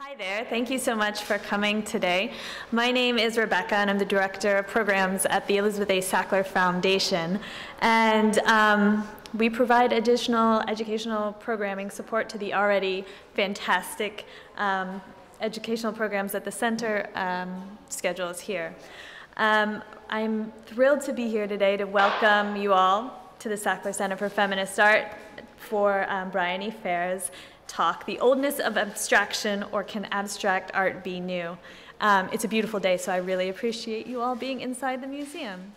Hi there. Thank you so much for coming today. My name is Rebecca, and I'm the Director of Programs at the Elizabeth A. Sackler Foundation. And um, we provide additional educational programming support to the already fantastic um, educational programs that the center um, schedules here. Um, I'm thrilled to be here today to welcome you all to the Sackler Center for Feminist Art for um, Briony Fer's talk, The Oldness of Abstraction, or Can Abstract Art Be New? Um, it's a beautiful day, so I really appreciate you all being inside the museum.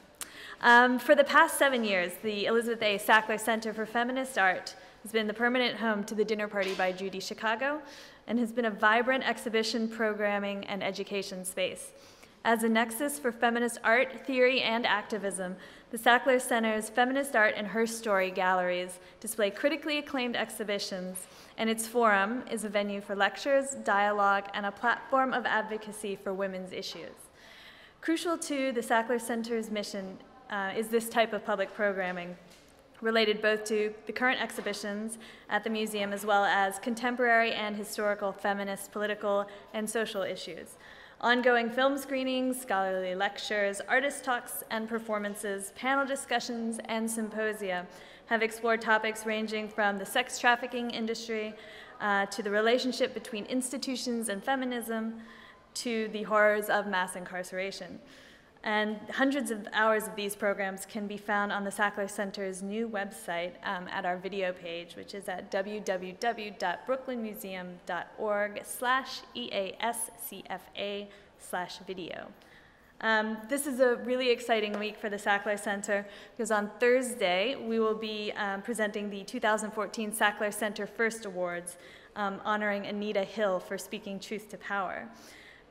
Um, for the past seven years, the Elizabeth A. Sackler Center for Feminist Art has been the permanent home to the Dinner Party by Judy Chicago and has been a vibrant exhibition, programming, and education space. As a nexus for feminist art, theory, and activism, the Sackler Center's Feminist Art and Her Story galleries display critically acclaimed exhibitions and its forum is a venue for lectures, dialogue, and a platform of advocacy for women's issues. Crucial to the Sackler Center's mission uh, is this type of public programming, related both to the current exhibitions at the museum as well as contemporary and historical feminist, political, and social issues. Ongoing film screenings, scholarly lectures, artist talks and performances, panel discussions, and symposia have explored topics ranging from the sex trafficking industry uh, to the relationship between institutions and feminism to the horrors of mass incarceration. And hundreds of hours of these programs can be found on the Sackler Center's new website um, at our video page, which is at www.brooklynmuseum.org slash EASCFA slash video. Um, this is a really exciting week for the Sackler Center because on Thursday we will be um, presenting the 2014 Sackler Center First Awards, um, honoring Anita Hill for speaking truth to power.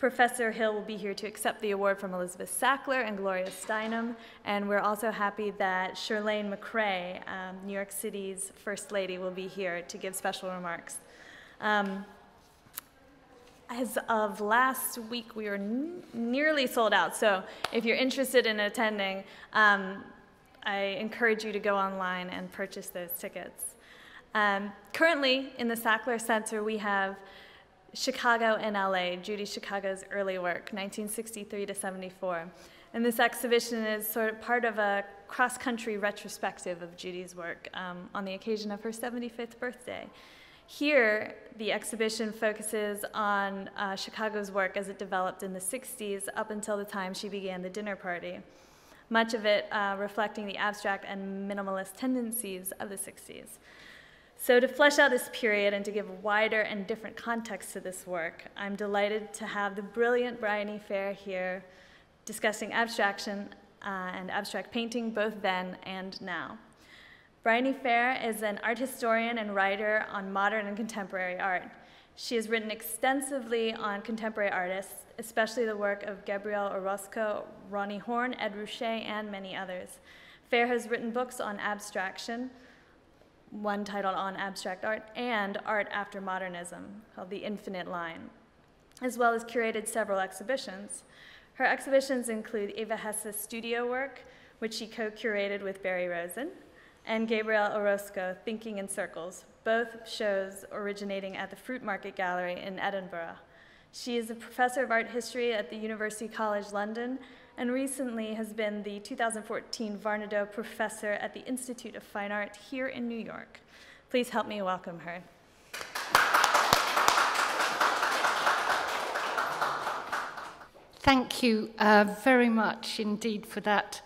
Professor Hill will be here to accept the award from Elizabeth Sackler and Gloria Steinem, and we're also happy that Chirlane McCray, um, New York City's First Lady, will be here to give special remarks. Um, as of last week, we were nearly sold out. So if you're interested in attending, um, I encourage you to go online and purchase those tickets. Um, currently, in the Sackler Center, we have Chicago and LA, Judy Chicago's early work, 1963 to 74. And this exhibition is sort of part of a cross-country retrospective of Judy's work um, on the occasion of her 75th birthday. Here, the exhibition focuses on uh, Chicago's work as it developed in the 60s up until the time she began the dinner party, much of it uh, reflecting the abstract and minimalist tendencies of the 60s. So to flesh out this period and to give a wider and different context to this work, I'm delighted to have the brilliant Briony Fer here discussing abstraction uh, and abstract painting both then and now. Briony Fer is an art historian and writer on modern and contemporary art. She has written extensively on contemporary artists, especially the work of Gabriel Orozco, Roni Horn, Ed Ruscha, and many others. Fer has written books on abstraction, one titled On Abstract Art, and Art After Modernism, called The Infinite Line, as well as curated several exhibitions. Her exhibitions include Eva Hesse's studio work, which she co-curated with Barry Rosen, and Gabriel Orozco, Thinking in Circles, both shows originating at the Fruitmarket Gallery in Edinburgh. She is a professor of art history at the University College London and recently has been the 2014 Varnedoe Professor at the Institute of Fine Art here in New York. Please help me welcome her. Thank you uh, very much indeed for that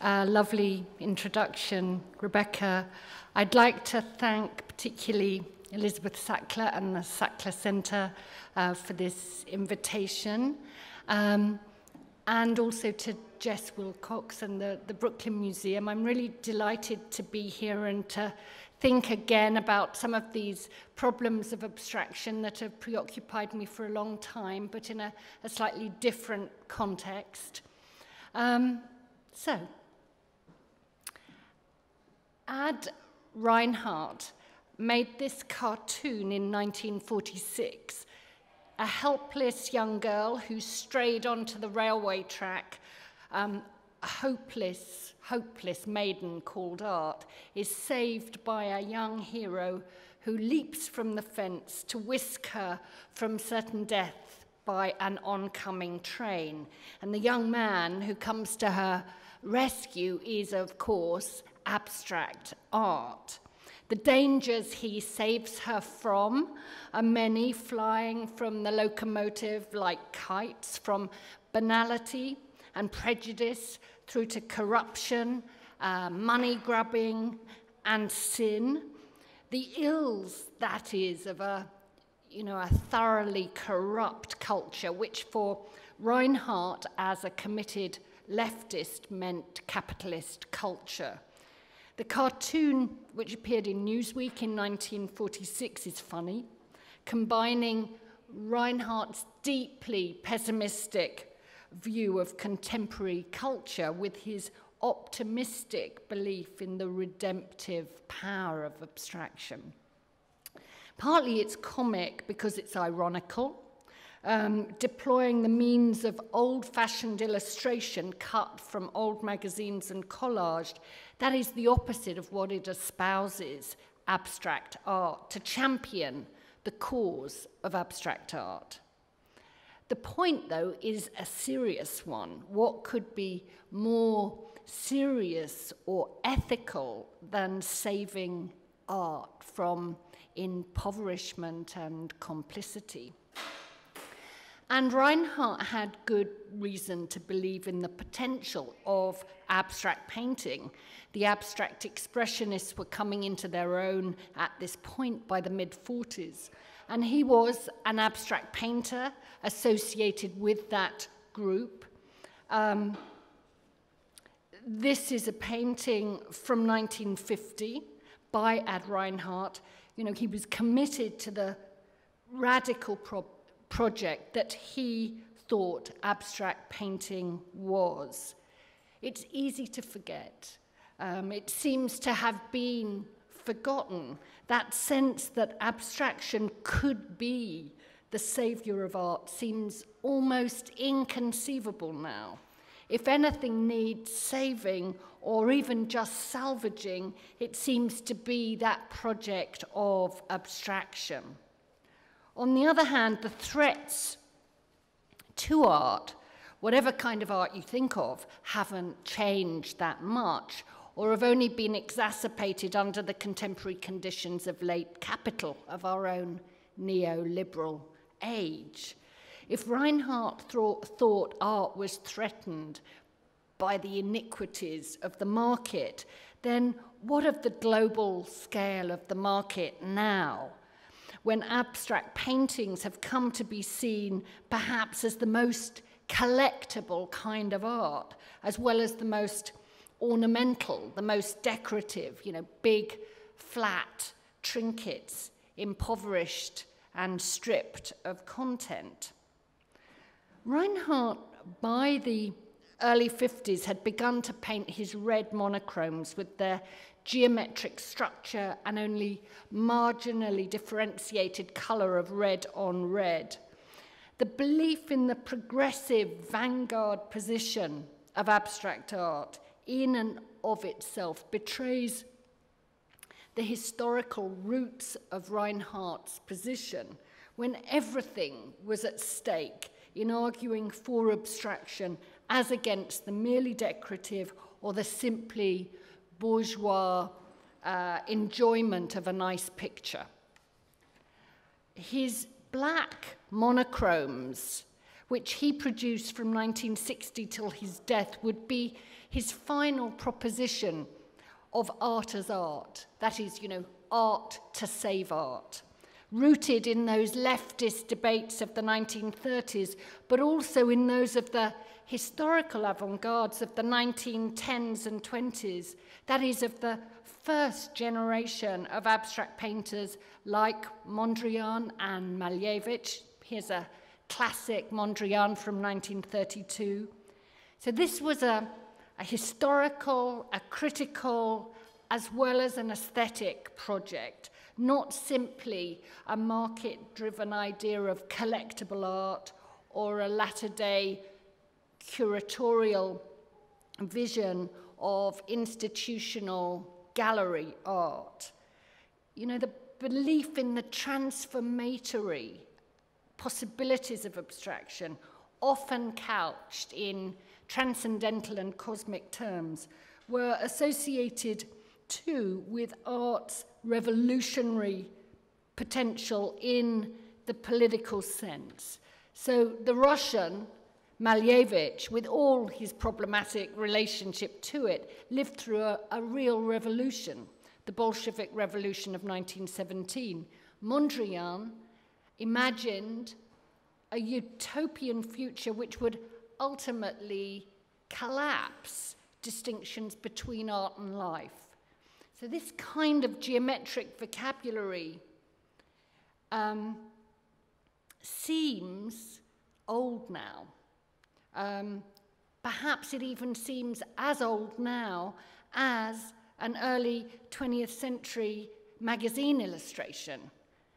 uh, lovely introduction, Rebecca. I'd like to thank particularly Elizabeth Sackler and the Sackler Centre uh, for this invitation, um, and also to Jess Wilcox and the, the Brooklyn Museum. I'm really delighted to be here and to think again about some of these problems of abstraction that have preoccupied me for a long time, but in a, a slightly different context. Um, so, Ad Reinhardt made this cartoon in 1946. A helpless young girl who strayed onto the railway track um, a hopeless, hopeless maiden called Art is saved by a young hero who leaps from the fence to whisk her from certain death by an oncoming train. And the young man who comes to her rescue is, of course, abstract art. The dangers he saves her from are many, flying from the locomotive like kites, from banality and prejudice through to corruption, uh, money grabbing, and sin. The ills, that is, of a you know, a thoroughly corrupt culture, which for Reinhardt as a committed leftist, meant capitalist culture. The cartoon, which appeared in Newsweek in 1946, is funny, combining Reinhardt's deeply pessimistic view of contemporary culture with his optimistic belief in the redemptive power of abstraction. Partly it's comic because it's ironical, um, deploying the means of old fashioned illustration cut from old magazines and collaged. That is the opposite of what it espouses abstract art, to champion the cause of abstract art. The point, though, is a serious one. What could be more serious or ethical than saving art from impoverishment and complicity? And Reinhardt had good reason to believe in the potential of abstract painting. The abstract expressionists were coming into their own at this point by the mid 40s. And he was an abstract painter associated with that group. Um, this is a painting from 1950 by Ad Reinhardt. You know, he was committed to the radical problem project that he thought abstract painting was. It's easy to forget. Um, it seems to have been forgotten, that sense that abstraction could be the savior of art seems almost inconceivable now. If anything needs saving or even just salvaging, it seems to be that project of abstraction. On the other hand, the threats to art, whatever kind of art you think of, haven't changed that much or have only been exacerbated under the contemporary conditions of late capital of our own neoliberal age. If Reinhardt thought art was threatened by the iniquities of the market, then what of the global scale of the market now? When abstract paintings have come to be seen perhaps as the most collectible kind of art, as well as the most ornamental, the most decorative, you know, big, flat trinkets, impoverished and stripped of content. Reinhardt, by the early 50s, had begun to paint his red monochromes with their geometric structure and only marginally differentiated colour of red on red. The belief in the progressive vanguard position of abstract art in and of itself betrays the historical roots of Reinhardt's position when everything was at stake in arguing for abstraction as against the merely decorative or the simply bourgeois uh, enjoyment of a nice picture. His black monochromes, which he produced from 1960 till his death, would be his final proposition of art as art. That is, you know, art to save art. Rooted in those leftist debates of the 1930s, but also in those of the historical avant-gardes of the 1910s and 20s, that is, of the first generation of abstract painters like Mondrian and Malevich. Here's a classic Mondrian from 1932. So this was a, a historical, a critical, as well as an aesthetic project, not simply a market-driven idea of collectible art or a latter-day curatorial vision of institutional gallery art. You know, the belief in the transformatory possibilities of abstraction, often couched in transcendental and cosmic terms, were associated too with art's revolutionary potential in the political sense. So the Russian, Malevich, with all his problematic relationship to it, lived through a, a real revolution, the Bolshevik Revolution of 1917. Mondrian imagined a utopian future which would ultimately collapse distinctions between art and life. So, this kind of geometric vocabulary um, seems old now. Um, perhaps it even seems as old now as an early 20th century magazine illustration,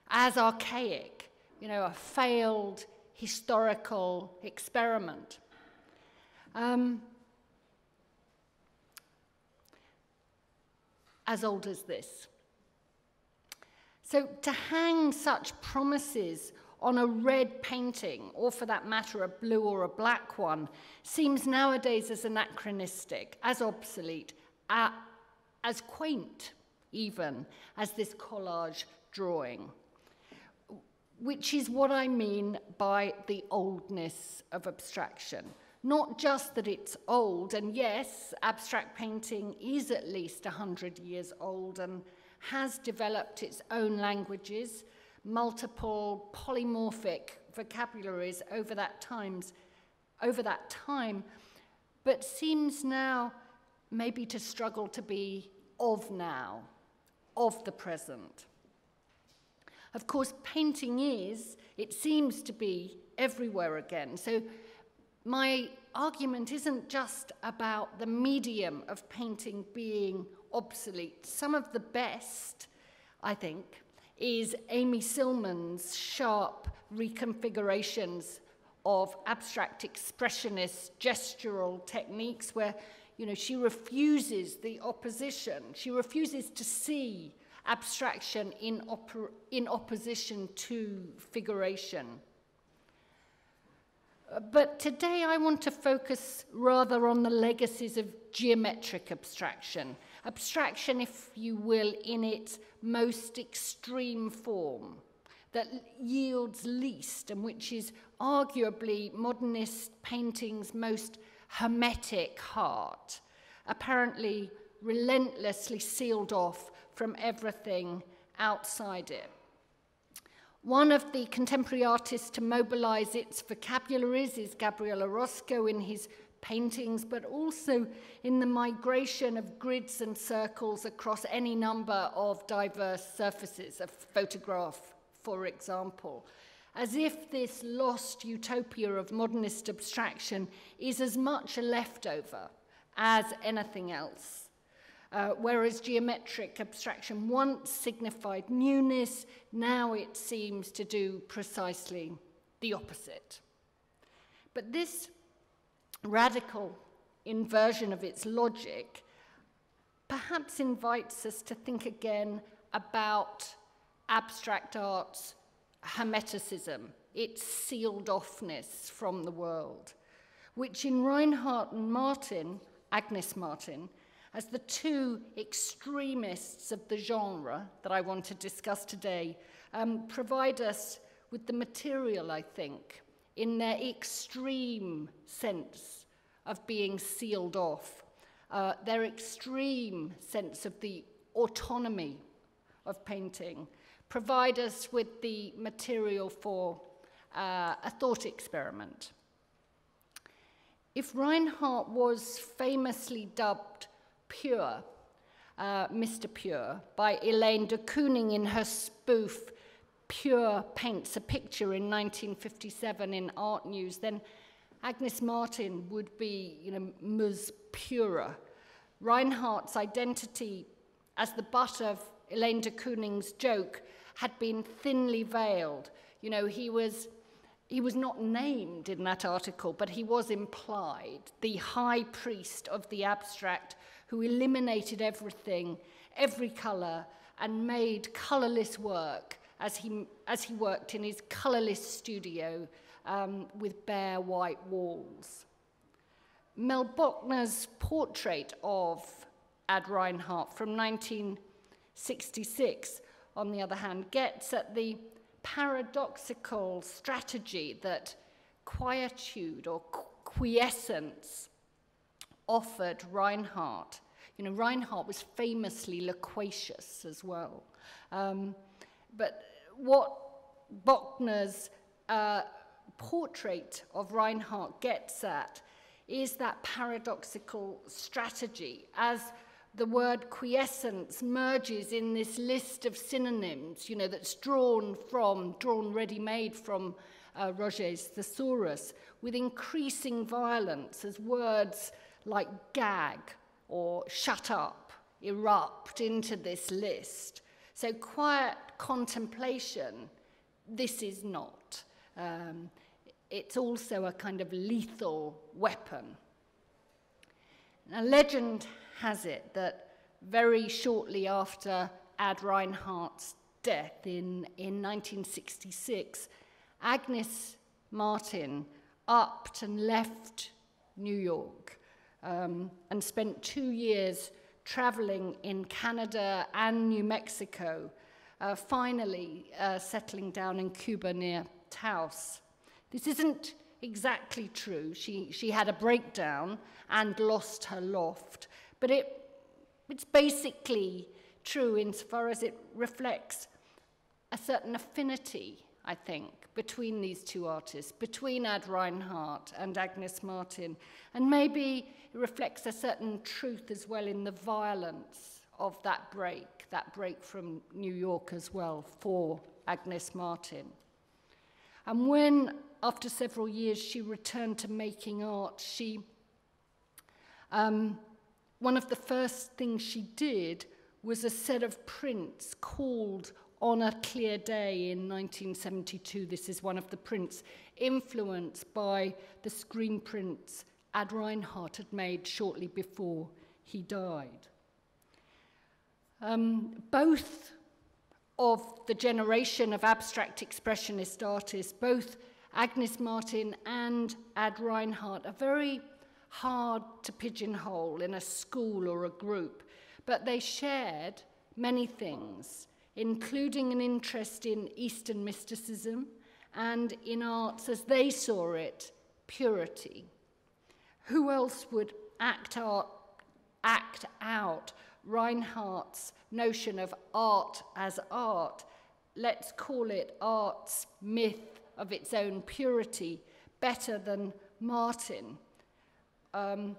as archaic, you know, a failed historical experiment. Um, as old as this. So to hang such promises on a red painting, or for that matter, a blue or a black one, seems nowadays as anachronistic, as obsolete, uh, as quaint, even, as this collage drawing. Which is what I mean by the oldness of abstraction. Not just that it's old, and yes, abstract painting is at least 100 years old and has developed its own languages, multiple polymorphic vocabularies over that times over that time but seems now maybe to struggle to be of now of the present. Of course painting is it seems to be everywhere again. So my argument isn't just about the medium of painting being obsolete. Some of the best i think is Amy Sillman's sharp reconfigurations of abstract expressionist gestural techniques where you know she refuses the opposition she refuses to see abstraction in, in opposition to figuration uh, but today I want to focus rather on the legacies of geometric abstraction. Abstraction, if you will, in its most extreme form, that yields least and which is arguably modernist painting's most hermetic heart, apparently relentlessly sealed off from everything outside it. One of the contemporary artists to mobilize its vocabularies is Gabriel Orozco in his paintings, but also in the migration of grids and circles across any number of diverse surfaces, a photograph, for example. As if this lost utopia of modernist abstraction is as much a leftover as anything else. Uh, whereas geometric abstraction once signified newness, now it seems to do precisely the opposite. But this radical inversion of its logic perhaps invites us to think again about abstract art's hermeticism, its sealed offness from the world, which in Reinhardt and Martin, Agnes Martin, as the two extremists of the genre that I want to discuss today um, provide us with the material, I think, in their extreme sense of being sealed off, uh, their extreme sense of the autonomy of painting, provide us with the material for uh, a thought experiment. If Reinhardt was famously dubbed Pure, uh, Mr. Pure, by Elaine de Kooning in her spoof Pure Paints a Picture in 1957 in Art News, then Agnes Martin would be, you know, Ms. Pura. Reinhardt's identity as the butt of Elaine de Kooning's joke had been thinly veiled. You know, he was he was not named in that article, but he was implied, the high priest of the abstract who eliminated everything, every colour, and made colourless work as he, as he worked in his colourless studio um, with bare white walls. Mel Bochner's portrait of Ad Reinhardt from 1966, on the other hand, gets at the paradoxical strategy that quietude or quiescence offered Reinhardt. You know, Reinhardt was famously loquacious as well. Um, but what Bochner's uh, portrait of Reinhardt gets at is that paradoxical strategy as the word quiescence merges in this list of synonyms, you know, that's drawn from, drawn ready-made from uh, Roget's Thesaurus, with increasing violence as words like gag or shut up erupt into this list. So quiet contemplation, this is not. Um, it's also a kind of lethal weapon. Now, legend has it that very shortly after Ad Reinhardt's death in, in 1966, Agnes Martin upped and left New York um, and spent two years traveling in Canada and New Mexico, uh, finally uh, settling down in Cuba near Taos. This isn't exactly true. She, she had a breakdown and lost her loft, but it, it's basically true insofar as it reflects a certain affinity, I think, between these two artists, between Ad Reinhardt and Agnes Martin. And maybe it reflects a certain truth as well in the violence of that break, that break from New York as well for Agnes Martin. And when after several years, she returned to making art. She, um, one of the first things she did was a set of prints called On a Clear Day in 1972. This is one of the prints influenced by the screen prints Ad Reinhardt had made shortly before he died. Um, both of the generation of abstract expressionist artists, both Agnes Martin and Ad Reinhardt are very hard to pigeonhole in a school or a group, but they shared many things, including an interest in Eastern mysticism and in arts as they saw it, purity. Who else would act out, act out Reinhardt's notion of art as art? Let's call it art's myth of its own purity better than Martin. Um,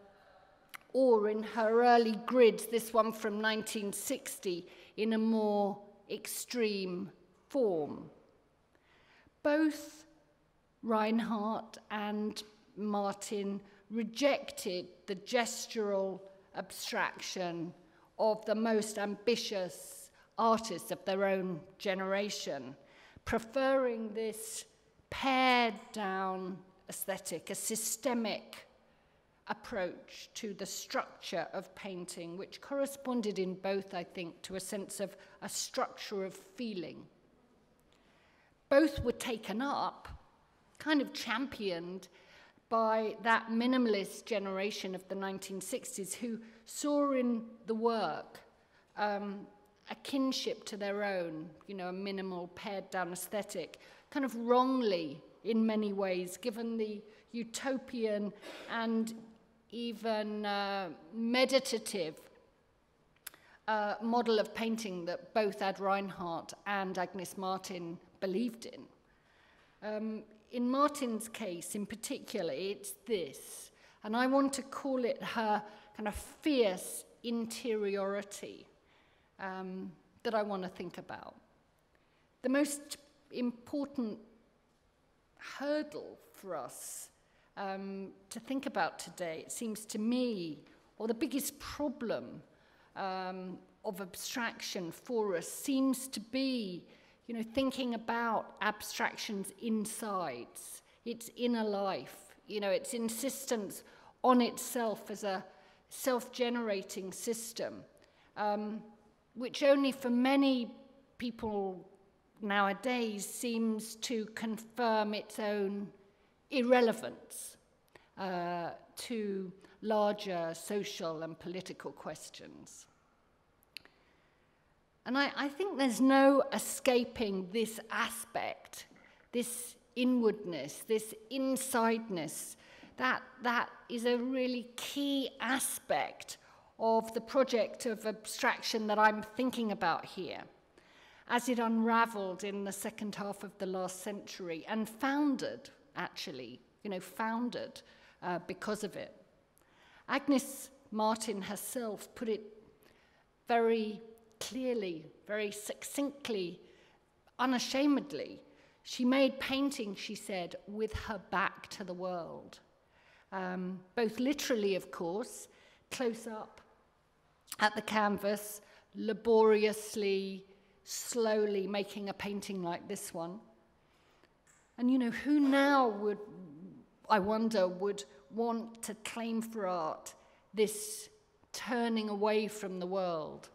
or in her early grids, this one from 1960, in a more extreme form. Both Reinhardt and Martin rejected the gestural abstraction of the most ambitious artists of their own generation, preferring this pared down aesthetic, a systemic approach to the structure of painting, which corresponded in both, I think, to a sense of a structure of feeling. Both were taken up, kind of championed, by that minimalist generation of the 1960s who saw in the work um, a kinship to their own, you know, a minimal, pared down aesthetic, kind of wrongly in many ways, given the utopian and even uh, meditative uh, model of painting that both Ad Reinhardt and Agnes Martin believed in. Um, in Martin's case, in particular, it's this, and I want to call it her kind of fierce interiority um, that I want to think about. The most important hurdle for us um, to think about today, it seems to me, or the biggest problem um, of abstraction for us seems to be, you know, thinking about abstractions insides, its inner life, you know, its insistence on itself as a self generating system, um, which only for many people nowadays seems to confirm its own irrelevance uh, to larger social and political questions. And I, I think there's no escaping this aspect, this inwardness, this insideness. That, that is a really key aspect of the project of abstraction that I'm thinking about here, as it unraveled in the second half of the last century and founded, actually, you know, founded uh, because of it. Agnes Martin herself put it very clearly, very succinctly, unashamedly. She made painting, she said, with her back to the world. Um, both literally, of course, close up at the canvas, laboriously, slowly making a painting like this one. And you know, who now would, I wonder, would want to claim for art this turning away from the world?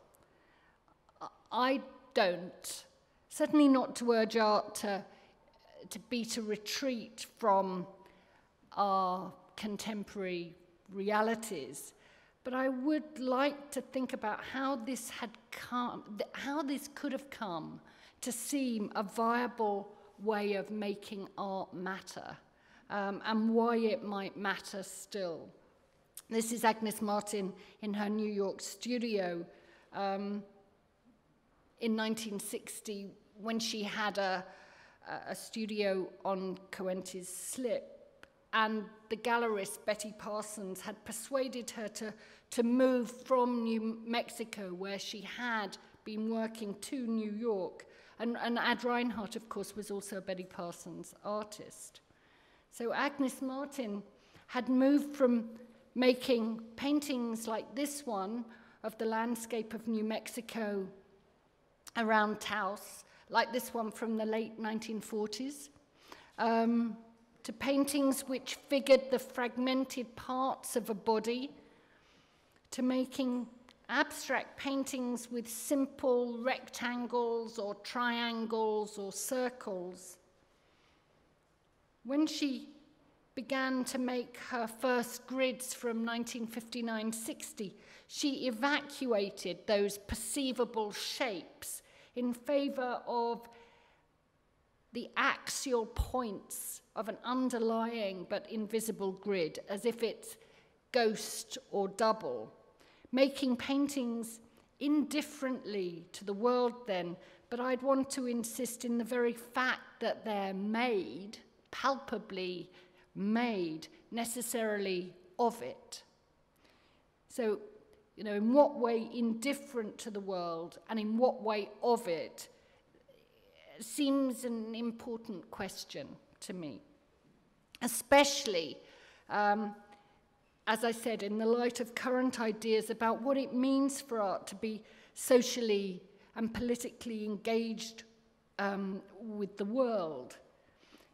I don't. Certainly not to urge art to, to be to retreat from our contemporary realities. But I would like to think about how this had come, how this could have come to seem a viable way of making art matter, um, and why it might matter still. This is Agnes Martin in her New York studio. Um, in 1960 when she had a, a studio on Coenties Slip. And the gallerist, Betty Parsons, had persuaded her to, to move from New Mexico, where she had been working, to New York. And, and Ad Reinhardt, of course, was also a Betty Parsons artist. So Agnes Martin had moved from making paintings like this one of the landscape of New Mexico around Taos, like this one from the late 1940s, um, to paintings which figured the fragmented parts of a body, to making abstract paintings with simple rectangles or triangles or circles. When she began to make her first grids from 1959-60, she evacuated those perceivable shapes in favor of the axial points of an underlying but invisible grid, as if it's ghost or double, making paintings indifferently to the world then, but I'd want to insist in the very fact that they're made, palpably made necessarily of it. So, you know, in what way indifferent to the world and in what way of it seems an important question to me, especially, um, as I said, in the light of current ideas about what it means for art to be socially and politically engaged um, with the world.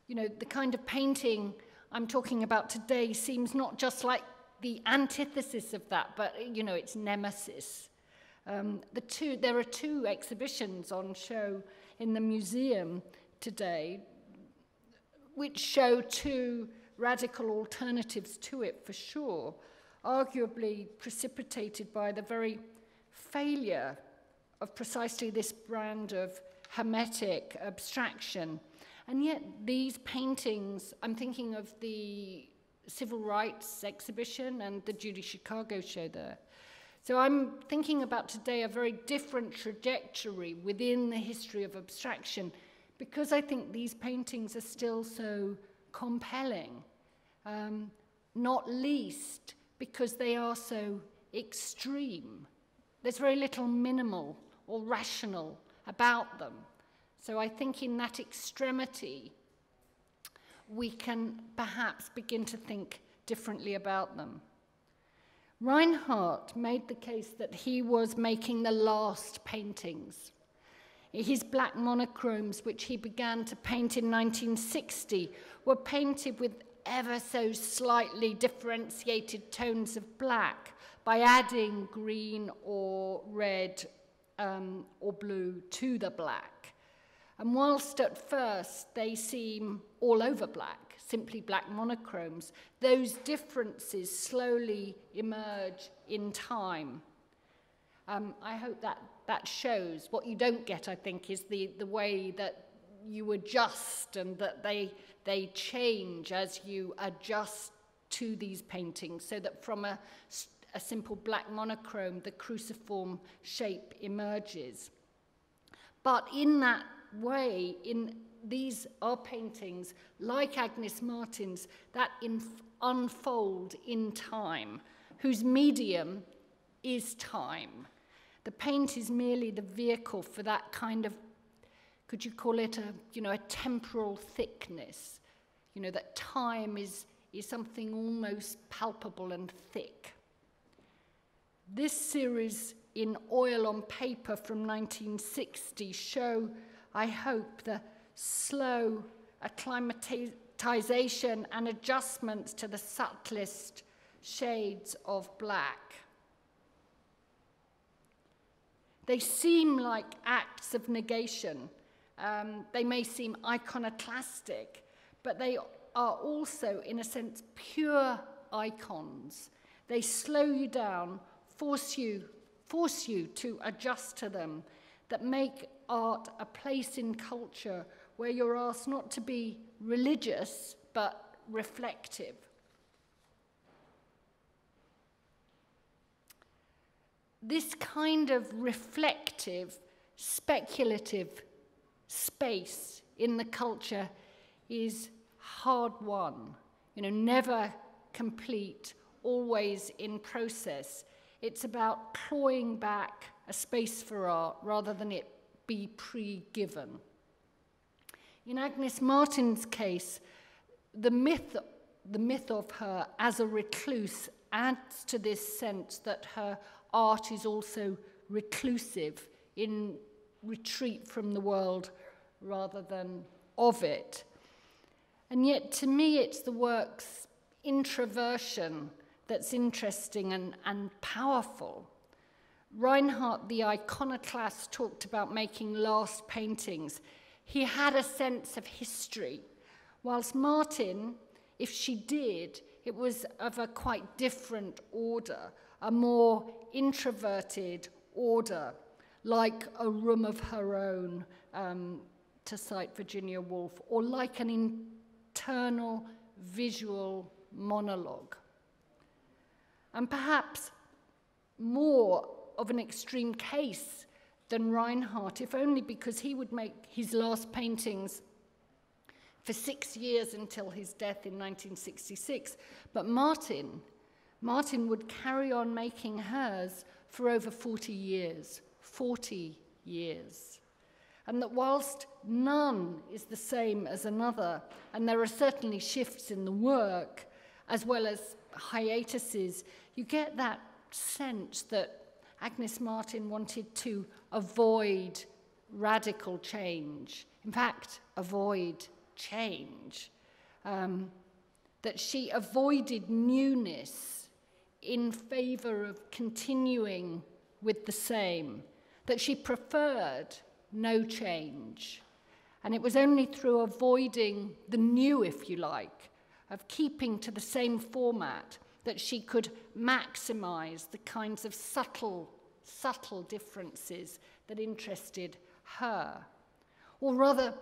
You know, the kind of painting I'm talking about today seems not just like the antithesis of that, but you know, it's nemesis. Um, the two, there are two exhibitions on show in the museum today, which show two radical alternatives to it for sure, arguably precipitated by the very failure of precisely this brand of hermetic abstraction and yet, these paintings, I'm thinking of the civil rights exhibition and the Judy Chicago show there. So I'm thinking about today a very different trajectory within the history of abstraction because I think these paintings are still so compelling, um, not least because they are so extreme. There's very little minimal or rational about them. So I think in that extremity, we can perhaps begin to think differently about them. Reinhardt made the case that he was making the last paintings. His black monochromes, which he began to paint in 1960, were painted with ever so slightly differentiated tones of black by adding green or red um, or blue to the black. And whilst at first they seem all over black, simply black monochromes, those differences slowly emerge in time. Um, I hope that that shows. What you don't get, I think, is the, the way that you adjust and that they, they change as you adjust to these paintings, so that from a, a simple black monochrome, the cruciform shape emerges. But in that way, in these are paintings like Agnes Martin's that unfold in time, whose medium is time. The paint is merely the vehicle for that kind of, could you call it a, you know, a temporal thickness? You know, that time is, is something almost palpable and thick. This series in oil on paper from 1960 show, I hope, the slow acclimatization and adjustments to the subtlest shades of black. They seem like acts of negation. Um, they may seem iconoclastic, but they are also, in a sense, pure icons. They slow you down, force you, force you to adjust to them, that make art a place in culture where you're asked not to be religious but reflective. this kind of reflective, speculative space in the culture is hard won, you know, never complete, always in process. It's about clawing back a space for art rather than it be pre given. In Agnes Martin's case, the myth, the myth of her as a recluse adds to this sense that her art is also reclusive in retreat from the world rather than of it. And yet, to me, it's the work's introversion that's interesting and, and powerful. Reinhardt, the iconoclast, talked about making last paintings. He had a sense of history, whilst Martin, if she did, it was of a quite different order, a more introverted order, like a room of her own, um, to cite Virginia Woolf, or like an internal visual monologue. And perhaps more of an extreme case than Reinhardt, if only because he would make his last paintings for six years until his death in 1966. But Martin, Martin would carry on making hers for over 40 years. 40 years. And that whilst none is the same as another, and there are certainly shifts in the work as well as hiatuses, you get that sense that Agnes Martin wanted to avoid radical change. In fact, avoid change, um, that she avoided newness in favor of continuing with the same, that she preferred no change. And it was only through avoiding the new, if you like, of keeping to the same format that she could maximize the kinds of subtle, subtle differences that interested her. Or rather,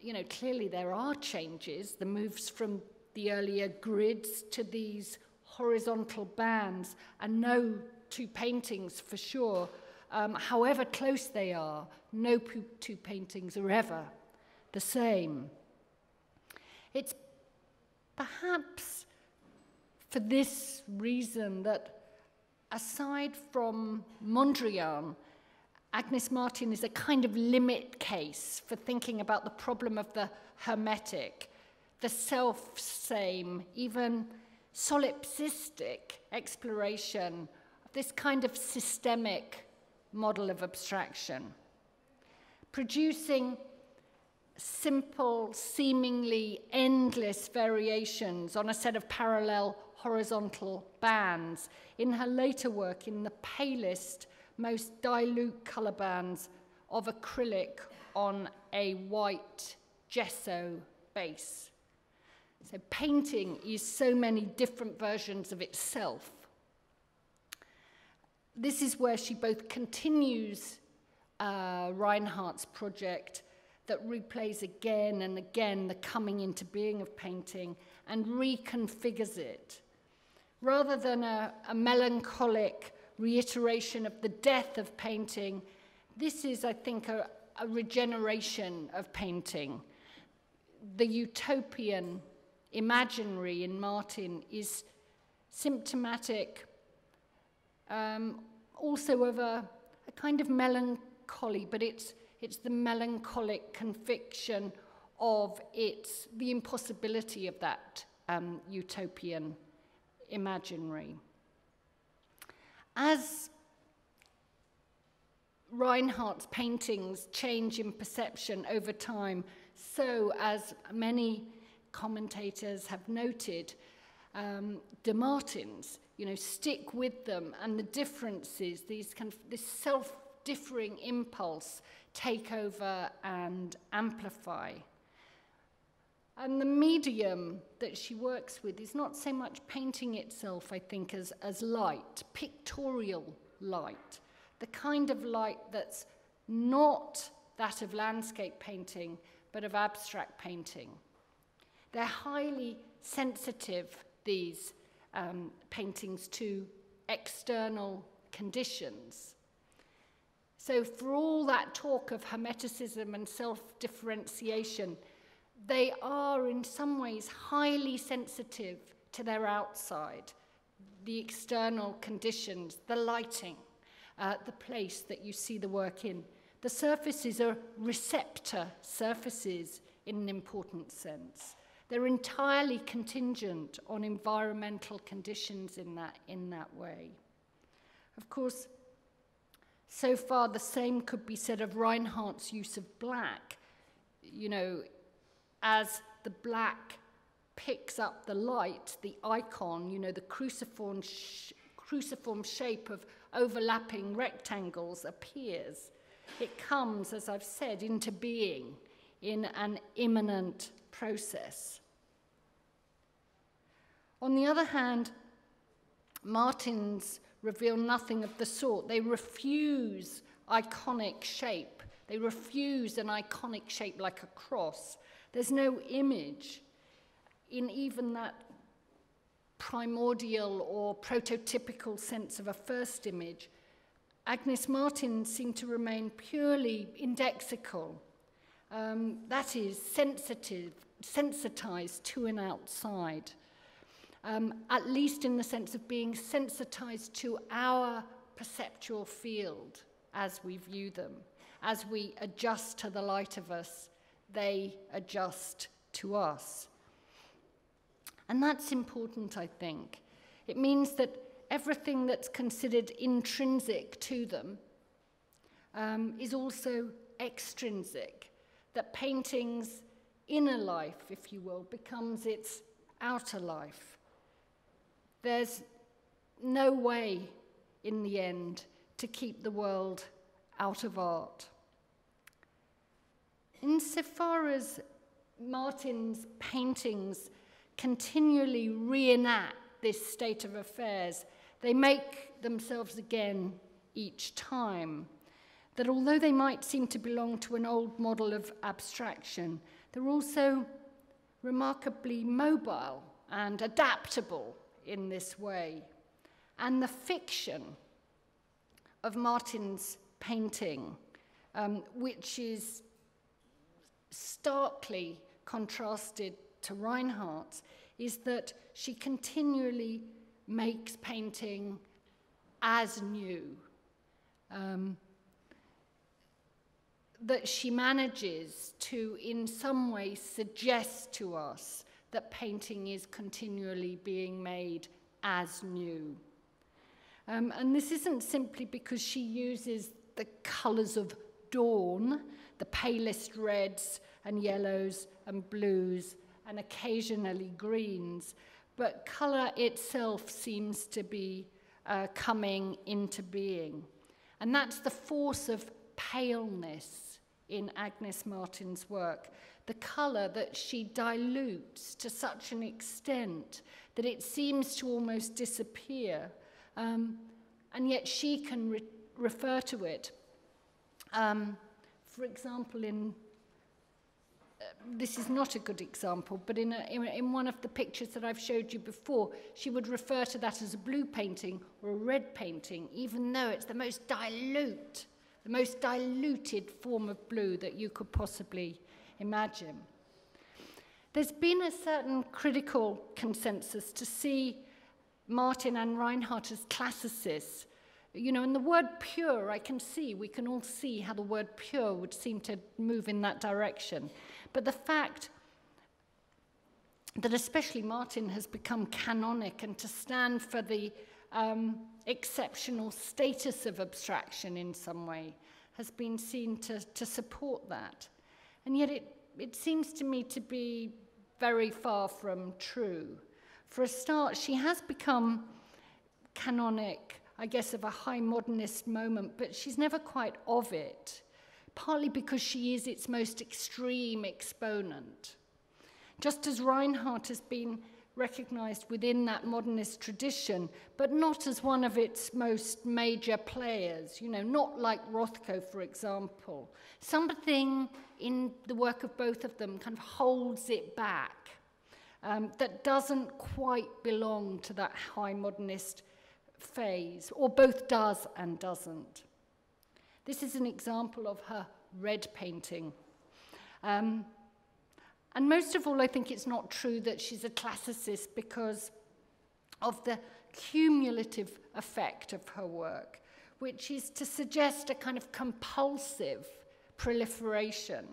you know, clearly there are changes, the moves from the earlier grids to these horizontal bands, and no two paintings for sure, um, however close they are, no two paintings are ever the same. It's perhaps for this reason that aside from Mondrian, Agnes Martin is a kind of limit case for thinking about the problem of the hermetic, the self same, even solipsistic exploration of this kind of systemic model of abstraction. producing simple, seemingly endless variations on a set of parallel horizontal bands. In her later work, in the palest, most dilute colour bands of acrylic on a white gesso base. So painting is so many different versions of itself. This is where she both continues uh, Reinhardt's project that replays again and again the coming into being of painting and reconfigures it. Rather than a, a melancholic reiteration of the death of painting, this is, I think, a, a regeneration of painting. The utopian imaginary in Martin is symptomatic um, also of a, a kind of melancholy, but it's, it's the melancholic conviction of its, the impossibility of that um, utopian imaginary. As Reinhardt's paintings change in perception over time, so as many commentators have noted, um, de Martins, you know, stick with them and the differences, these kind of, this self-differing impulse take over and amplify. And the medium that she works with is not so much painting itself, I think, as, as light, pictorial light, the kind of light that's not that of landscape painting, but of abstract painting. They're highly sensitive, these um, paintings, to external conditions. So, for all that talk of hermeticism and self differentiation, they are in some ways highly sensitive to their outside, the external conditions, the lighting, uh, the place that you see the work in. The surfaces are receptor surfaces in an important sense. They're entirely contingent on environmental conditions in that, in that way. Of course, so far the same could be said of Reinhardt's use of black. You know, as the black picks up the light, the icon, you know, the cruciform, sh cruciform shape of overlapping rectangles appears. It comes, as I've said, into being in an imminent process. On the other hand, Martins reveal nothing of the sort. They refuse iconic shape. They refuse an iconic shape like a cross. There's no image in even that primordial or prototypical sense of a first image. Agnes Martin seemed to remain purely indexical. Um, that is, sensitive, sensitized to an outside. Um, at least in the sense of being sensitized to our perceptual field as we view them, as we adjust to the light of us they adjust to us. And that's important, I think. It means that everything that's considered intrinsic to them um, is also extrinsic. That painting's inner life, if you will, becomes its outer life. There's no way in the end to keep the world out of art. Insofar as Martin's paintings continually reenact this state of affairs, they make themselves again each time. That although they might seem to belong to an old model of abstraction, they're also remarkably mobile and adaptable in this way. And the fiction of Martin's painting, um, which is starkly contrasted to Reinhardt's, is that she continually makes painting as new. Um, that she manages to, in some way, suggest to us that painting is continually being made as new. Um, and this isn't simply because she uses the colours of dawn the palest reds and yellows and blues and occasionally greens, but colour itself seems to be uh, coming into being. And that's the force of paleness in Agnes Martin's work, the colour that she dilutes to such an extent that it seems to almost disappear, um, and yet she can re refer to it. Um, for example, in uh, this is not a good example, but in, a, in, in one of the pictures that I've showed you before, she would refer to that as a blue painting or a red painting, even though it's the most dilute, the most diluted form of blue that you could possibly imagine. There's been a certain critical consensus to see Martin and Reinhardt as classicists you know, in the word pure, I can see, we can all see how the word pure would seem to move in that direction. But the fact that especially Martin has become canonic and to stand for the um, exceptional status of abstraction in some way has been seen to, to support that. And yet it, it seems to me to be very far from true. For a start, she has become canonic I guess, of a high modernist moment, but she's never quite of it, partly because she is its most extreme exponent. Just as Reinhardt has been recognized within that modernist tradition, but not as one of its most major players, you know, not like Rothko, for example. Something in the work of both of them kind of holds it back um, that doesn't quite belong to that high modernist phase, or both does and doesn't. This is an example of her red painting. Um, and most of all, I think it's not true that she's a classicist because of the cumulative effect of her work, which is to suggest a kind of compulsive proliferation.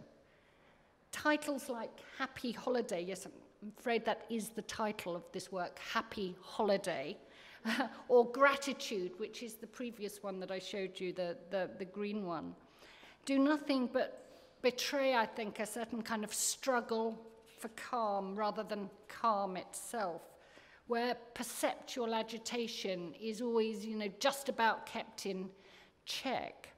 Titles like Happy Holiday, yes, I'm afraid that is the title of this work, Happy Holiday, or gratitude, which is the previous one that I showed you, the, the, the green one, do nothing but betray, I think, a certain kind of struggle for calm rather than calm itself, where perceptual agitation is always, you know, just about kept in check.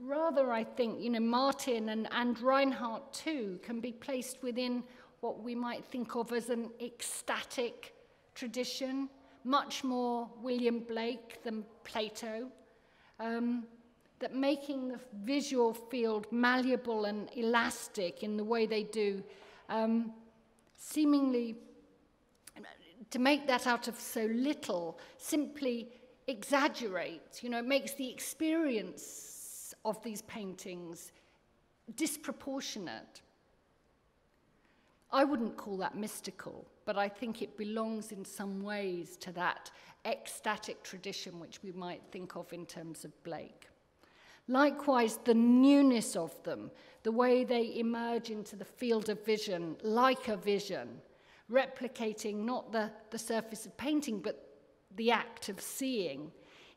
Rather, I think, you know, Martin and, and Reinhardt too can be placed within what we might think of as an ecstatic tradition, much more William Blake than Plato, um, that making the visual field malleable and elastic in the way they do, um, seemingly to make that out of so little simply exaggerates, you know, it makes the experience of these paintings disproportionate. I wouldn't call that mystical, but I think it belongs in some ways to that ecstatic tradition which we might think of in terms of Blake. Likewise, the newness of them, the way they emerge into the field of vision, like a vision, replicating not the, the surface of painting, but the act of seeing.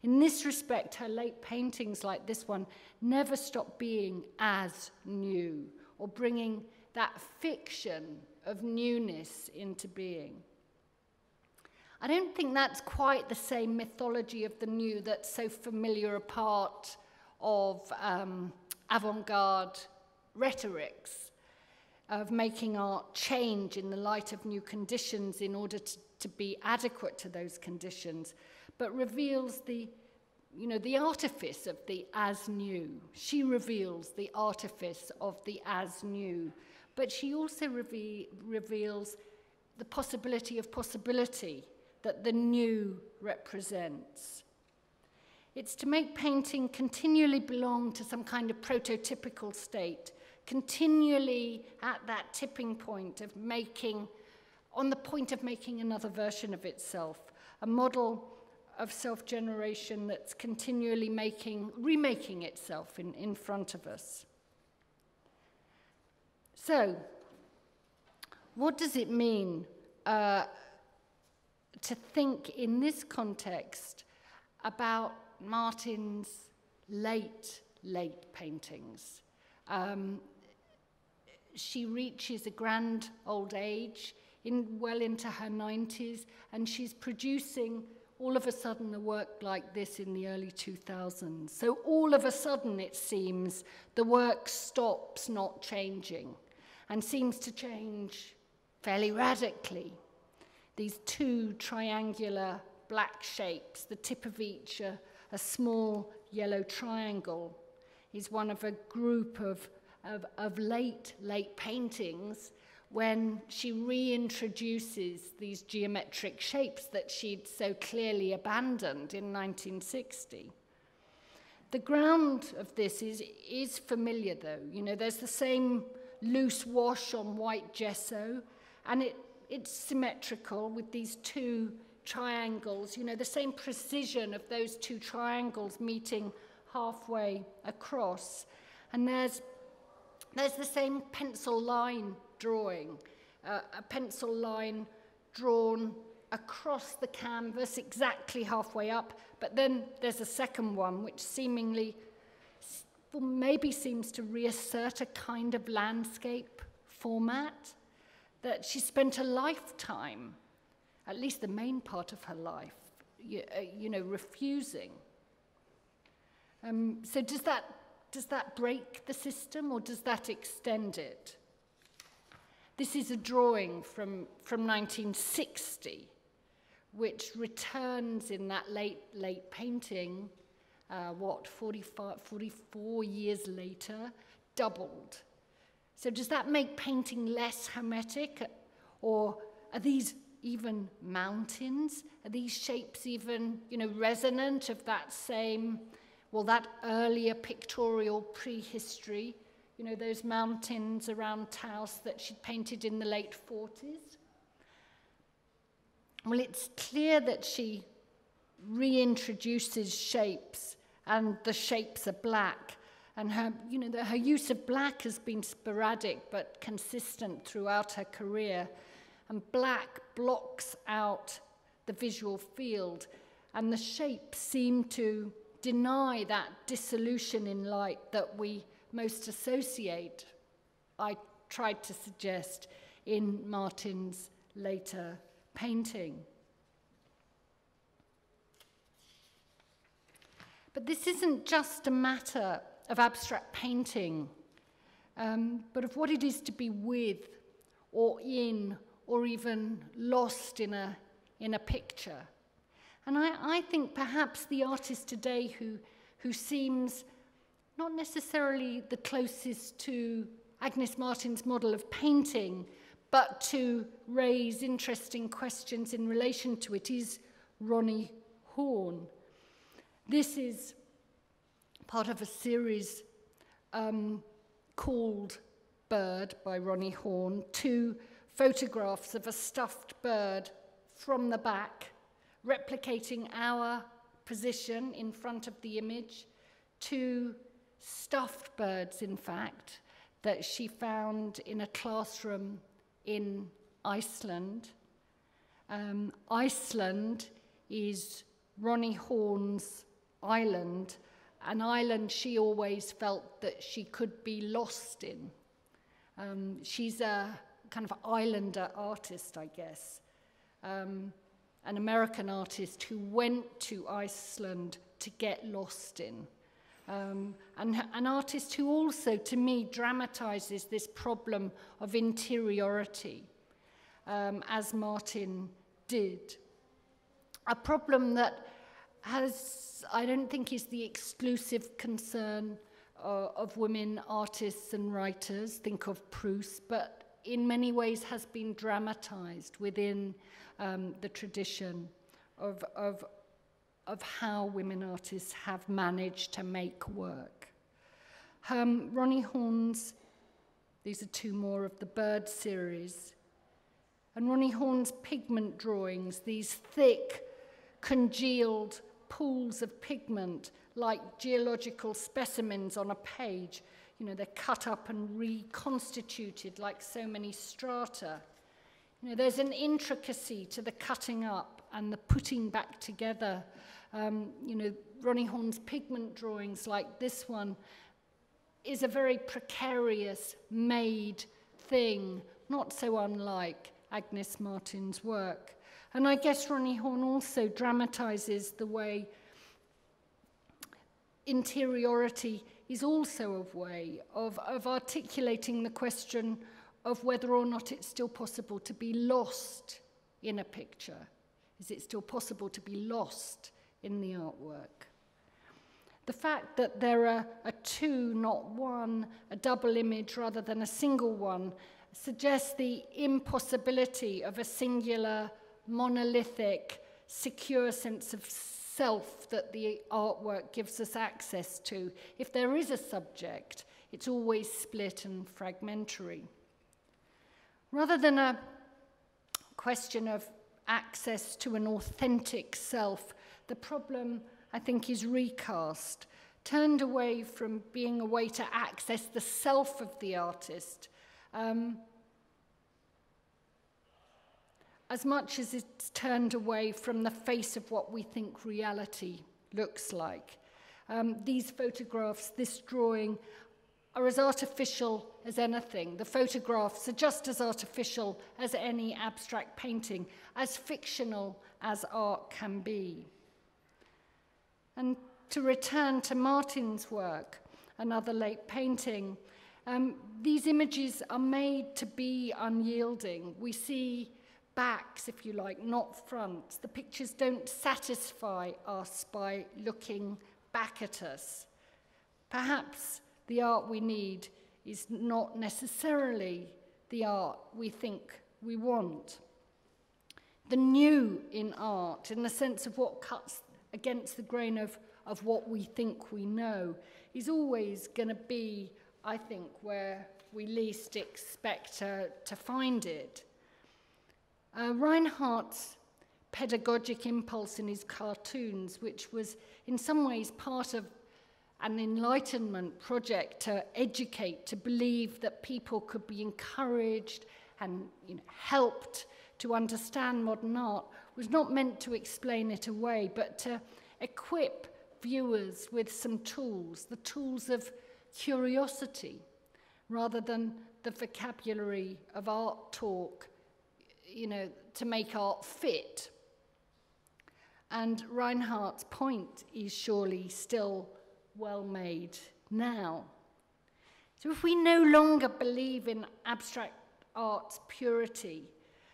In this respect, her late paintings like this one never stop being as new or bringing that fiction of newness into being. I don't think that's quite the same mythology of the new that's so familiar a part of um, avant garde rhetorics, of making art change in the light of new conditions in order to, to be adequate to those conditions, but reveals the you know, the artifice of the as new. She reveals the artifice of the as new, but she also reve reveals the possibility of possibility that the new represents. It's to make painting continually belong to some kind of prototypical state, continually at that tipping point of making, on the point of making another version of itself, a model of self-generation that's continually making, remaking itself in, in front of us. So, what does it mean uh, to think in this context about Martin's late, late paintings? Um, she reaches a grand old age, in, well into her 90s, and she's producing all of a sudden a work like this in the early 2000s. So all of a sudden, it seems, the work stops not changing and seems to change fairly radically. These two triangular black shapes, the tip of each a, a small yellow triangle, is one of a group of, of, of late, late paintings when she reintroduces these geometric shapes that she'd so clearly abandoned in 1960. The ground of this is, is familiar, though. You know, there's the same loose wash on white gesso, and it, it's symmetrical with these two triangles, you know, the same precision of those two triangles meeting halfway across. And there's, there's the same pencil line drawing, uh, a pencil line drawn across the canvas exactly halfway up, but then there's a second one which seemingly maybe seems to reassert a kind of landscape format that she spent a lifetime, at least the main part of her life, you, uh, you know, refusing. Um, so does that, does that break the system or does that extend it? This is a drawing from, from 1960, which returns in that late, late painting, uh, what, 45, 44 years later, doubled. So does that make painting less hermetic? Or are these even mountains? Are these shapes even, you know, resonant of that same, well, that earlier pictorial prehistory? you know, those mountains around Taos that she'd painted in the late 40s. Well, it's clear that she reintroduces shapes, and the shapes are black. And her, you know, the, her use of black has been sporadic but consistent throughout her career. And black blocks out the visual field, and the shapes seem to deny that dissolution in light that we most associate, I tried to suggest in Martin's later painting. But this isn't just a matter of abstract painting, um, but of what it is to be with or in or even lost in a, in a picture. And I, I think perhaps the artist today who, who seems not necessarily the closest to Agnes Martin's model of painting, but to raise interesting questions in relation to it is Roni Horn. This is part of a series um, called Bird by Roni Horn, two photographs of a stuffed bird from the back, replicating our position in front of the image, two stuffed birds, in fact, that she found in a classroom in Iceland. Um, Iceland is Roni Horn's island, an island she always felt that she could be lost in. Um, she's a kind of islander artist, I guess, um, an American artist who went to Iceland to get lost in. Um, and an artist who also, to me, dramatizes this problem of interiority, um, as Martin did. A problem that has, I don't think, is the exclusive concern uh, of women artists and writers. Think of Proust, but in many ways has been dramatized within um, the tradition of, of of how women artists have managed to make work. Um, Roni Horn's, these are two more of the bird series, and Roni Horn's pigment drawings, these thick, congealed pools of pigment like geological specimens on a page. You know, they're cut up and reconstituted like so many strata. You know, there's an intricacy to the cutting up and the putting back together um, you know, Roni Horn's pigment drawings like this one is a very precarious, made thing, not so unlike Agnes Martin's work. And I guess Roni Horn also dramatizes the way interiority is also a way of, of articulating the question of whether or not it's still possible to be lost in a picture. Is it still possible to be lost in the artwork? The fact that there are a two, not one, a double image rather than a single one, suggests the impossibility of a singular, monolithic, secure sense of self that the artwork gives us access to. If there is a subject, it's always split and fragmentary. Rather than a question of access to an authentic self, the problem, I think, is recast, turned away from being a way to access the self of the artist. Um, as much as it's turned away from the face of what we think reality looks like. Um, these photographs, this drawing, are as artificial as anything. The photographs are just as artificial as any abstract painting, as fictional as art can be. And to return to Martin's work, another late painting, um, these images are made to be unyielding. We see backs, if you like, not fronts. The pictures don't satisfy us by looking back at us. Perhaps the art we need is not necessarily the art we think we want. The new in art, in the sense of what cuts against the grain of, of what we think we know, is always going to be, I think, where we least expect to, to find it. Uh, Reinhardt's pedagogic impulse in his cartoons, which was in some ways part of an enlightenment project to educate, to believe that people could be encouraged and you know, helped to understand modern art, was not meant to explain it away, but to equip viewers with some tools, the tools of curiosity, rather than the vocabulary of art talk you know, to make art fit. And Reinhardt's point is surely still well made now. So if we no longer believe in abstract art's purity,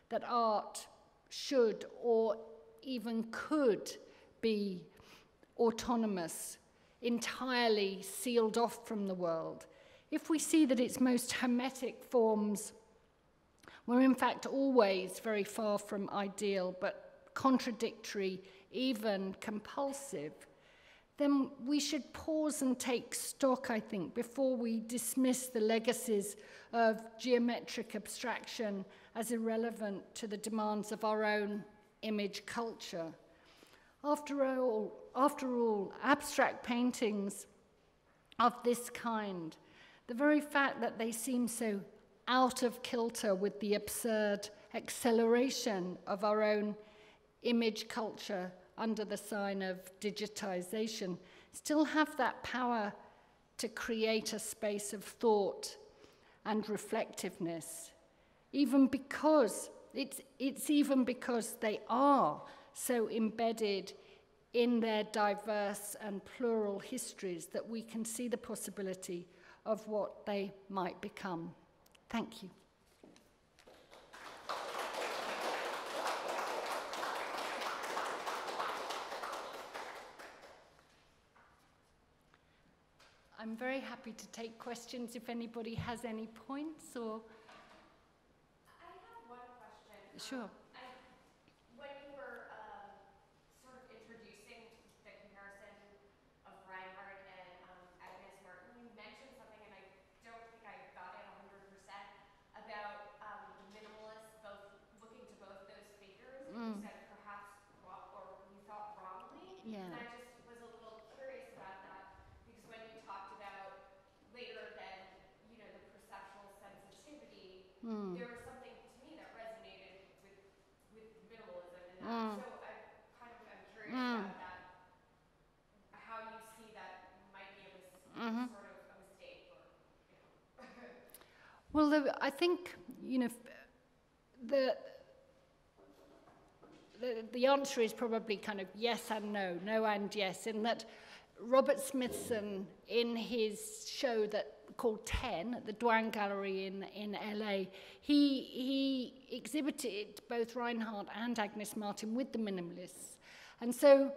that art should or even could be autonomous, entirely sealed off from the world, if we see that its most hermetic forms were in fact always very far from ideal, but contradictory, even compulsive, then we should pause and take stock, I think, before we dismiss the legacies of geometric abstraction as irrelevant to the demands of our own image culture. After all, after all, abstract paintings of this kind, the very fact that they seem so out of kilter with the absurd acceleration of our own image culture under the sign of digitization, still have that power to create a space of thought and reflectiveness, even because it's, it's even because they are so embedded in their diverse and plural histories that we can see the possibility of what they might become. Thank you. I'm very happy to take questions if anybody has any points or. I have one question. Sure. Um, Yeah. And I just was a little curious about that because when you talked about later than, you know, the perceptual sensitivity, mm. there was something to me that resonated with the, I think, you know, the, the, the answer is probably kind of yes and no, no and yes, in that Robert Smithson, in his show that called 10 at the Dwan Gallery in, in LA, he, he exhibited both Reinhardt and Agnes Martin with the minimalists. And so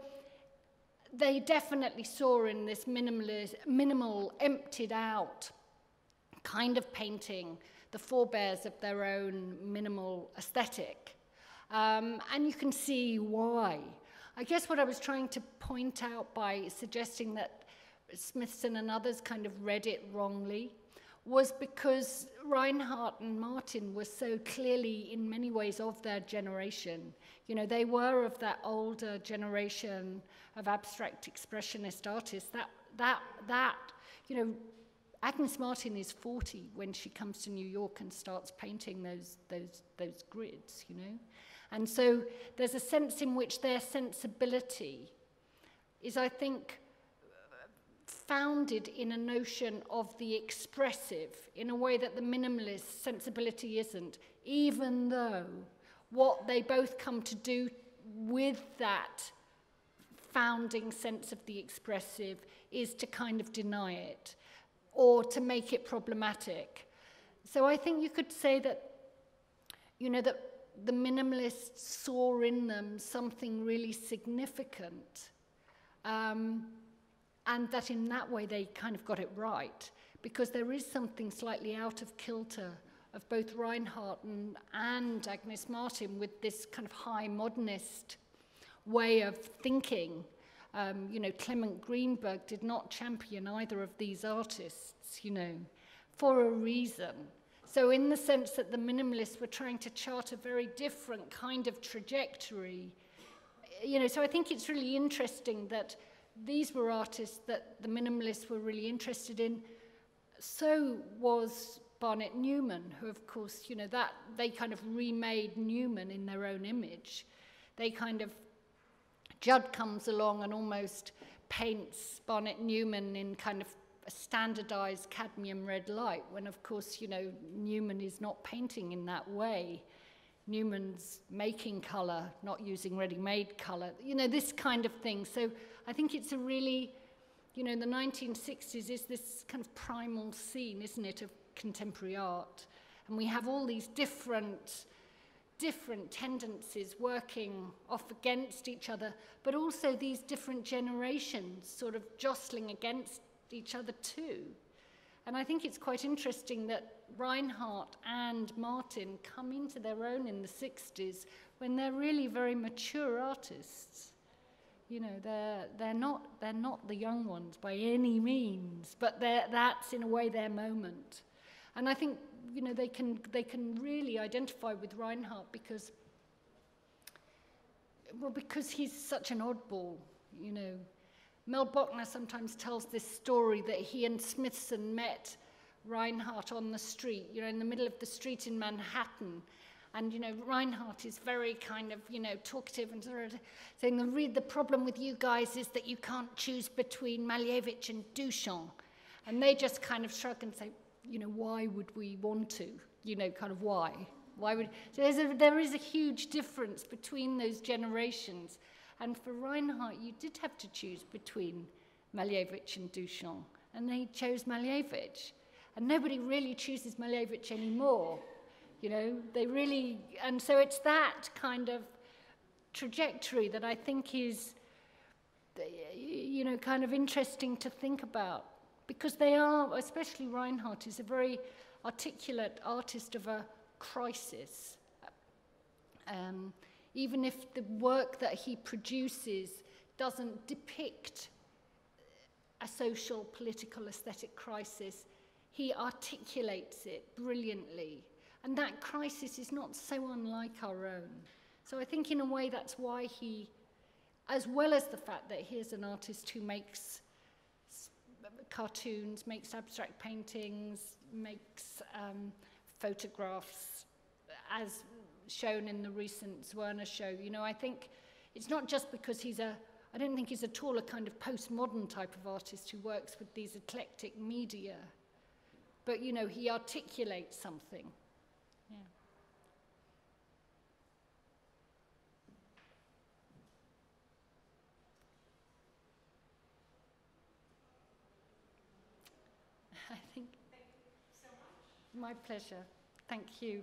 they definitely saw in this minimal, emptied out kind of painting the forebears of their own minimal aesthetic. Um, and you can see why. I guess what I was trying to point out by suggesting that Smithson and others kind of read it wrongly was because Reinhardt and Martin were so clearly, in many ways, of their generation. You know, they were of that older generation of abstract expressionist artists. That, that, that, you know, Agnes Martin is 40 when she comes to New York and starts painting those, those, those grids, you know. And so there's a sense in which their sensibility is, I think, founded in a notion of the expressive in a way that the minimalist sensibility isn't, even though what they both come to do with that founding sense of the expressive is to kind of deny it or to make it problematic. So I think you could say that, you know, that the minimalists saw in them something really significant. Um, and that in that way they kind of got it right, because there is something slightly out of kilter of both Reinhardt and, and Agnes Martin with this kind of high modernist way of thinking. Um, you know, Clement Greenberg did not champion either of these artists, you know, for a reason. So, in the sense that the minimalists were trying to chart a very different kind of trajectory, you know, so I think it's really interesting that these were artists that the minimalists were really interested in. So was Barnett Newman, who, of course, you know, that they kind of remade Newman in their own image. They kind of, Judd comes along and almost paints Barnett Newman in kind of a standardized cadmium red light, when, of course, you know, Newman is not painting in that way. Newman's making color, not using ready made color, you know, this kind of thing. So I think it's a really, you know, the 1960s is this kind of primal scene, isn't it, of contemporary art. And we have all these different, different tendencies working off against each other, but also these different generations sort of jostling against each other too. And I think it's quite interesting that Reinhardt and Martin come into their own in the 60s when they're really very mature artists. You know, they're, they're, not, they're not the young ones by any means, but that's in a way their moment. And I think, you know, they can, they can really identify with Reinhardt because, well, because he's such an oddball, you know. Mel Bochner sometimes tells this story that he and Smithson met Reinhardt on the street, you know, in the middle of the street in Manhattan. And, you know, Reinhardt is very kind of, you know, talkative and sort of saying the, the problem with you guys is that you can't choose between Malevich and Duchamp. And they just kind of shrug and say, you know, why would we want to? You know, kind of why? Why would, so there's a, there is a huge difference between those generations. And for Reinhardt, you did have to choose between Malevich and Duchamp, and they chose Malevich. And nobody really chooses Malevich anymore. You know, they really, and so it's that kind of trajectory that I think is, you know, kind of interesting to think about. Because they are, especially Reinhardt, is a very articulate artist of a crisis. Um, even if the work that he produces doesn't depict a social, political, aesthetic crisis, he articulates it brilliantly. And that crisis is not so unlike our own. So I think, in a way, that's why he, as well as the fact that he is an artist who makes cartoons, makes abstract paintings, makes um, photographs, as shown in the recent Zwirner show. You know, I think it's not just because he's a, I don't think he's at all a kind of postmodern type of artist who works with these eclectic media. but you know, he articulates something. Yeah. I think. Thank you so much. My pleasure. Thank you.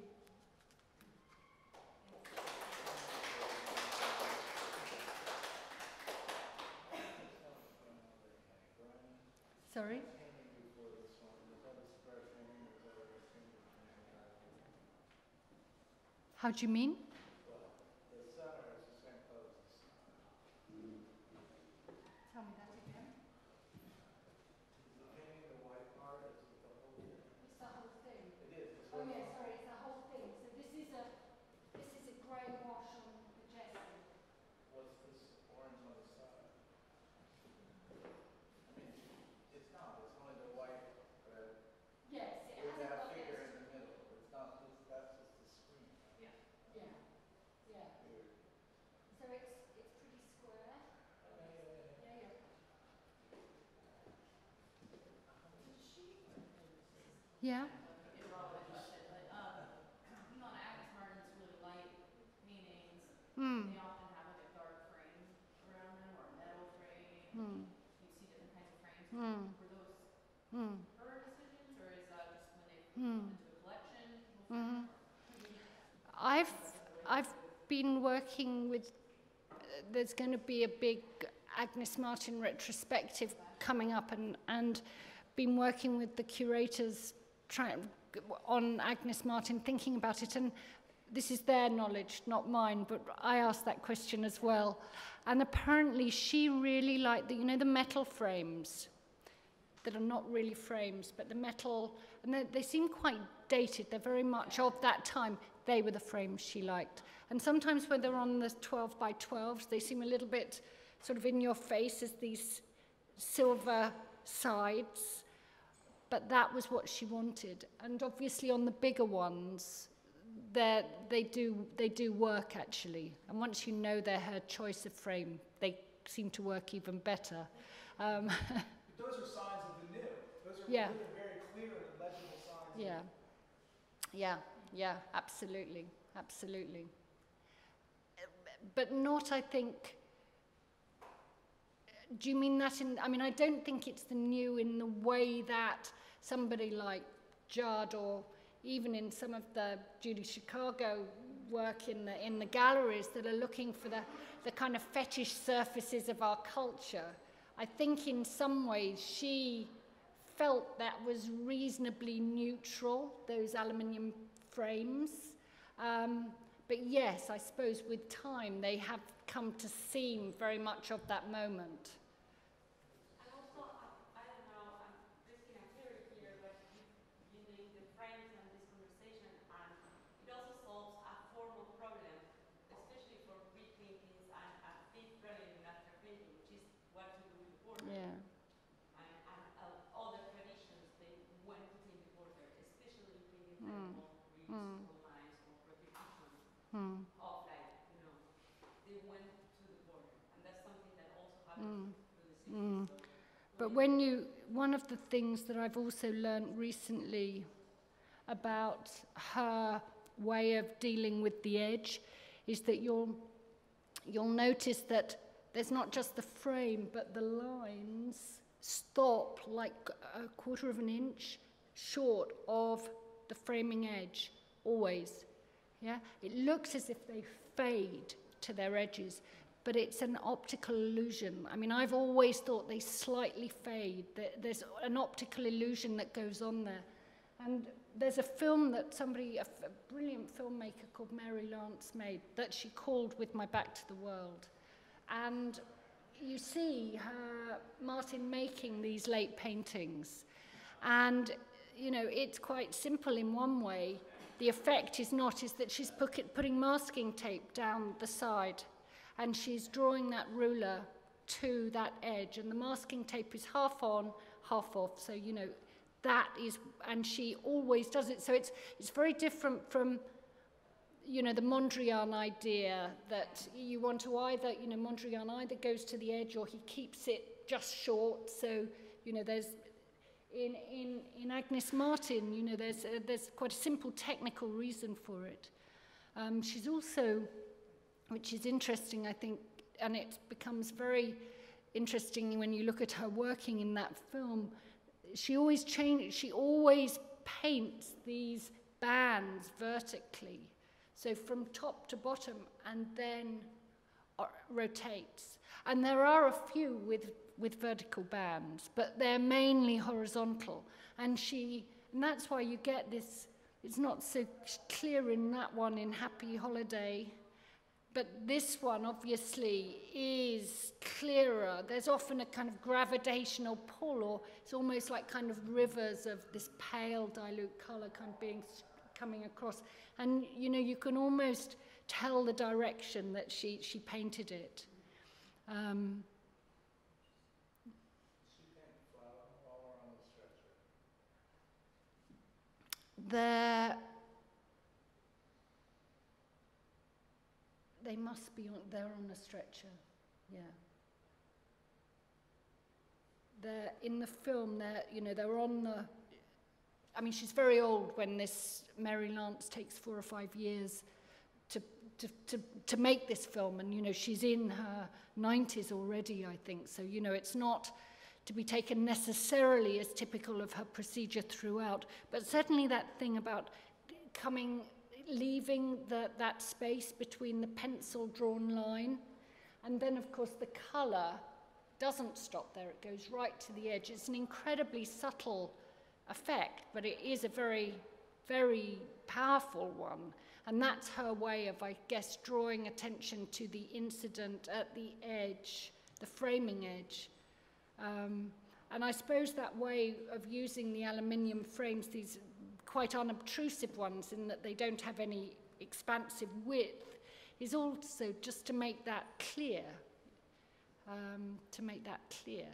Sorry? How do you mean? Tell me that again. It's the whole thing. It is. Oh yeah, sorry, it's the whole thing. So this is a this is a grey wash on the gesso. What's this orange on the side? I mean, it's not, it's only the white, red, Yes, it with hasn't that got figure this. in the middle. It's not, it's, that's just the screen. Yeah, yeah. Weird. So it's it's pretty square. Yeah, yeah. Yeah. It's all that shit, but, um, you know, on Agnes Martin, it's really light paintings. Hmm. They often have like a dark frame around them or a metal frame. Hmm. You see different kinds of frames. Hmm. Were those Hmm. her decisions or is that just when they Hmm. put into a collection? people Mhm. I've I've been working with. Uh, there's going to be a big Agnes Martin retrospective coming up, and and been working with the curators trying on Agnes Martin, thinking about it, and this is their knowledge, not mine. But I asked that question as well, and apparently she really liked the you know the metal frames that are not really frames, but the metal, and they, they seem quite dated. They're very much of that time. They were the frames she liked. And sometimes when they're on the 12 by 12s, they seem a little bit sort of in your face as these silver sides. But that was what she wanted. And obviously on the bigger ones, they're- do, they do work actually. And once you know they're her choice of frame, they seem to work even better. Um, But those are signs of the new. Those are Yeah. really very clear and legible signs. of- Yeah. Yeah, yeah, absolutely, absolutely. But not, I think. Do you mean that in? I mean, I don't think it's the new in the way that somebody like Judd or even in some of the Judy Chicago work in the in the galleries that are looking for the the kind of fetish surfaces of our culture. I think in some ways she felt that was reasonably neutral, those aluminium frames. Um, but yes, I suppose with time they have come to seem very much of that moment. And also, I, I don't know, I'm risking a theory here, but you, you link the frames and this conversation, and it also solves a formal problem, especially for big paintings and a big prelude after painting, which is what to do with the border. Yeah. And, and uh, other traditions, they went to paint the border, especially in paintings Mm. like all reefs, Mm. or lines, or repetitions Hmm. of like, you know, they went to the border, and that's something that also happens through the Mm. cities. So But when you, one of the things that I've also learnt recently about her way of dealing with the edge is that you'll, you'll notice that there's not just the frame, but the lines stop like a quarter of an inch short of the framing edge, always. Yeah? It looks as if they fade to their edges, but it's an optical illusion. I mean, I've always thought they slightly fade. There's an optical illusion that goes on there. And there's a film that somebody, a brilliant filmmaker called Mary Lance made that she called With My Back to the World. And you see her, Martin making these late paintings. And, you know, it's quite simple in one way. The effect is not, is that she's put, putting masking tape down the side and she's drawing that ruler to that edge and the masking tape is half on, half off. So, you know, that is, and she always does it. So it's, it's very different from you know, the Mondrian idea that you want to either, you know, Mondrian either goes to the edge or he keeps it just short. So, you know, there's, in, in, in Agnes Martin, you know, there's, a, there's quite a simple technical reason for it. Um, she's also, which is interesting, I think, and it becomes very interesting when you look at her working in that film. She always change, she always paints these bands vertically. So from top to bottom and then uh, rotates. And there are a few with, with vertical bands, but they're mainly horizontal. And she, and that's why you get this, it's not so clear in that one in Happy Holiday, but this one obviously is clearer. There's often a kind of gravitational pull, or it's almost like kind of rivers of this pale dilute color kind of being coming across. And you know, you can almost tell the direction that she, she painted it. Um, there, they must be on, they're on a stretcher, yeah. They're in the film, they're, you know, they're on the, I mean, she's very old when this Mary Lance takes four or five years to, to, to, to make this film. And, you know, she's in her 90s already, I think. So, you know, it's not to be taken necessarily as typical of her procedure throughout. But certainly that thing about coming, leaving the, that space between the pencil drawn line. And then, of course, the colour doesn't stop there. It goes right to the edge. It's an incredibly subtle effect, but it is a very, very powerful one. And that's her way of, I guess, drawing attention to the incident at the edge, the framing edge. Um, and I suppose that way of using the aluminium frames, these quite unobtrusive ones in that they don't have any expansive width, is also just to make that clear. Um, to make that clear.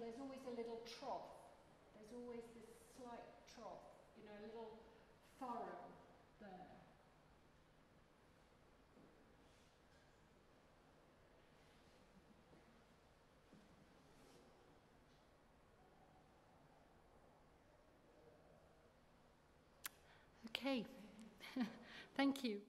there's always a little trough. There's always this slight trough, you know, a little furrow Okay, thank you.